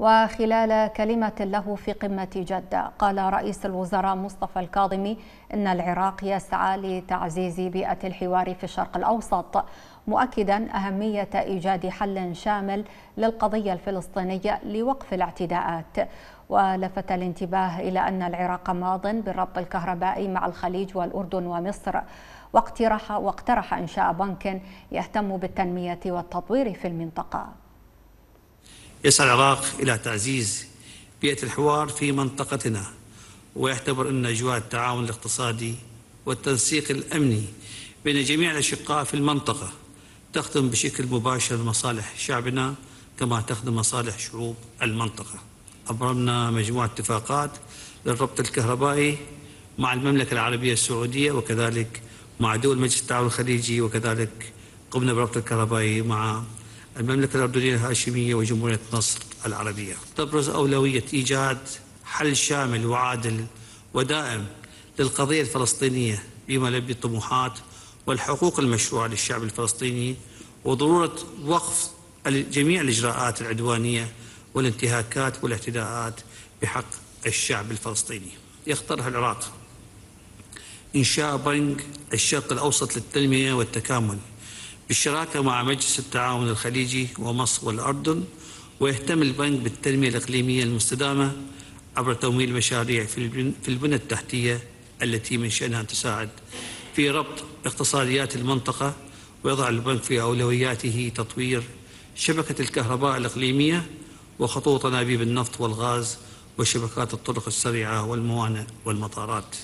وخلال كلمة له في قمة جدة قال رئيس الوزراء مصطفى الكاظمي إن العراق يسعى لتعزيز بيئة الحوار في الشرق الأوسط مؤكدا أهمية إيجاد حل شامل للقضية الفلسطينية لوقف الاعتداءات. ولفت الانتباه إلى أن العراق ماض بالربط الكهربائي مع الخليج والأردن ومصر واقترح, واقترح إنشاء بنك يهتم بالتنمية والتطوير في المنطقة. يسعى العراق إلى تعزيز بيئة الحوار في منطقتنا ويعتبر أن أجواء التعاون الاقتصادي والتنسيق الأمني بين جميع الأشقاء في المنطقة تخدم بشكل مباشر مصالح شعبنا كما تخدم مصالح شعوب المنطقة. أبرمنا مجموعة اتفاقات للربط الكهربائي مع المملكة العربية السعودية وكذلك مع دول مجلس التعاون الخليجي وكذلك قمنا بربط الكهربائي مع المملكة الأردنية الهاشمية وجمهورية مصر العربية. تبرز أولوية إيجاد حل شامل وعادل ودائم للقضية الفلسطينية بما يلبي الطموحات والحقوق المشروعة للشعب الفلسطيني وضرورة وقف جميع الإجراءات العدوانية والانتهاكات والاعتداءات بحق الشعب الفلسطيني. يقترح العراق. إنشاء بنك الشرق الأوسط للتنمية والتكامل. بالشراكة مع مجلس التعاون الخليجي ومصر والأردن ويهتم البنك بالتنمية الإقليمية المستدامة عبر تمويل مشاريع في البنى التحتية التي من شأنها تساعد في ربط اقتصاديات المنطقة ويضع البنك في أولوياته تطوير شبكة الكهرباء الإقليمية وخطوط أنابيب النفط والغاز وشبكات الطرق السريعة والموانئ والمطارات.